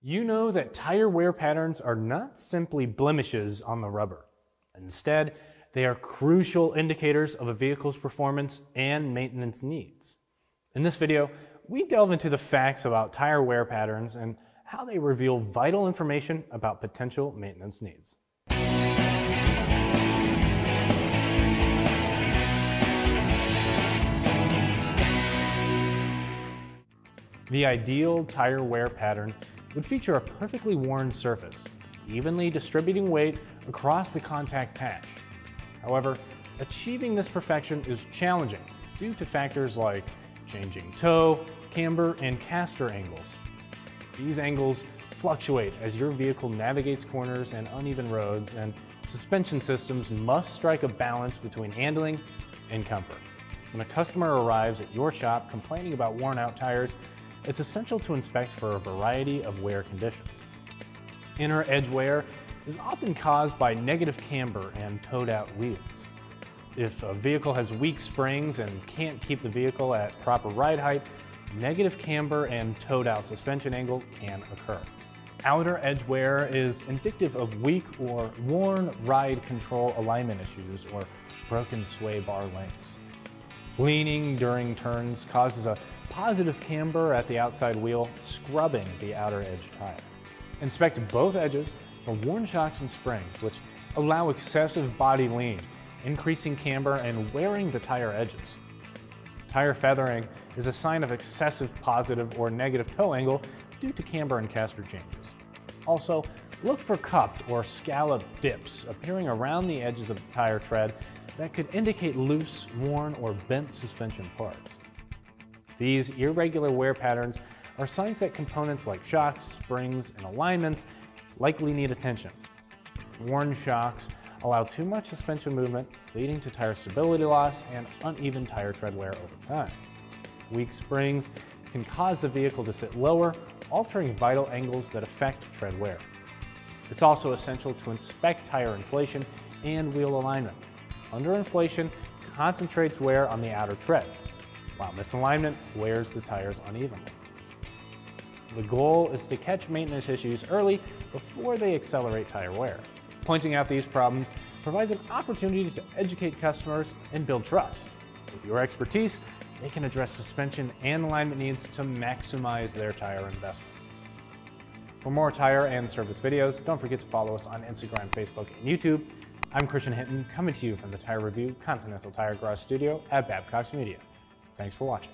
You know that tire wear patterns are not simply blemishes on the rubber. Instead, they are crucial indicators of a vehicle's performance and maintenance needs. In this video, we delve into the facts about tire wear patterns and how they reveal vital information about potential maintenance needs. The ideal tire wear pattern would feature a perfectly worn surface, evenly distributing weight across the contact patch. However, achieving this perfection is challenging due to factors like changing toe, camber, and caster angles. These angles fluctuate as your vehicle navigates corners and uneven roads, and suspension systems must strike a balance between handling and comfort. When a customer arrives at your shop complaining about worn out tires, it's essential to inspect for a variety of wear conditions. Inner edge wear is often caused by negative camber and toed out wheels. If a vehicle has weak springs and can't keep the vehicle at proper ride height, negative camber and toed out suspension angle can occur. Outer edge wear is indicative of weak or worn ride control alignment issues or broken sway bar links. Leaning during turns causes a positive camber at the outside wheel, scrubbing the outer edge tire. Inspect both edges for worn shocks and springs, which allow excessive body lean, increasing camber and wearing the tire edges. Tire feathering is a sign of excessive positive or negative toe angle due to camber and caster changes. Also, look for cupped or scalloped dips appearing around the edges of the tire tread that could indicate loose, worn, or bent suspension parts. These irregular wear patterns are signs that components like shocks, springs, and alignments likely need attention. Worn shocks allow too much suspension movement, leading to tire stability loss and uneven tire tread wear over time. Weak springs can cause the vehicle to sit lower, altering vital angles that affect tread wear. It's also essential to inspect tire inflation and wheel alignment. Underinflation concentrates wear on the outer treads, while misalignment wears the tires unevenly. The goal is to catch maintenance issues early before they accelerate tire wear. Pointing out these problems provides an opportunity to educate customers and build trust. With your expertise, they can address suspension and alignment needs to maximize their tire investment. For more tire and service videos, don't forget to follow us on Instagram, Facebook, and YouTube. I'm Christian Hinton, coming to you from the Tire Review Continental Tire Garage Studio at Babcox Media. Thanks for watching.